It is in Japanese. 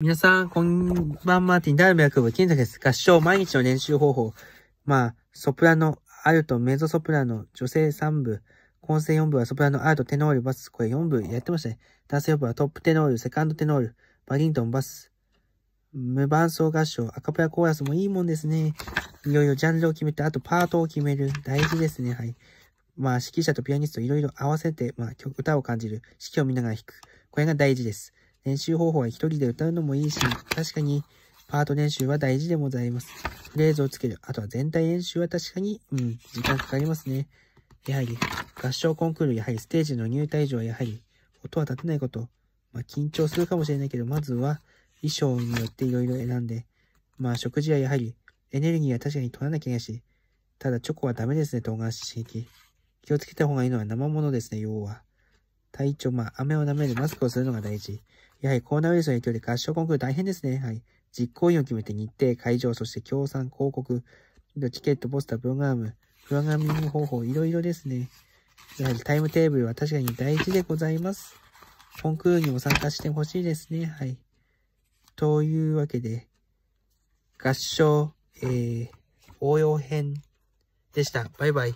皆さん、こんばんマーティン、ダルメ役部、金崎です。合唱、毎日の練習方法。まあ、ソプラノ、アルト、メゾソプラノ、女性3部、混声4部はソプラノ、アルト、テノール、バス、これ4部やってましたね。男性4部はトップテノール、セカンドテノール、バリントン、バス、無伴奏合唱、アカペラコーラスもいいもんですね。いろいろジャンルを決めて、あとパートを決める。大事ですね。はい。まあ、指揮者とピアニストいろいろ合わせて、まあ、歌を感じる。指揮を見ながら弾く。これが大事です。練習方法は一人で歌うのもいいし、確かにパート練習は大事でございます。フレーズをつける。あとは全体練習は確かに、うん、時間かかりますね。やはり、合唱コンクール、やはりステージの入退場はやはり、音は立てないこと。まあ、緊張するかもしれないけど、まずは衣装によっていろいろ選んで、まあ、食事はやはり、エネルギーは確かに取らなきゃいけないし、ただチョコはダメですね、唐辛子刺激。気をつけた方がいいのは生物ですね、要は。体調、まあ、飴を舐めるマスクをするのが大事。やはりコロナウイルスの影響で合唱コンクール大変ですね。はい。実行委員を決めて日程、会場、そして協賛、広告、チケット、ポスター、プログラム、プログラミング方法、いろいろですね。やはりタイムテーブルは確かに大事でございます。コンクールにも参加してほしいですね。はい。というわけで、合唱、えー、応用編でした。バイバイ。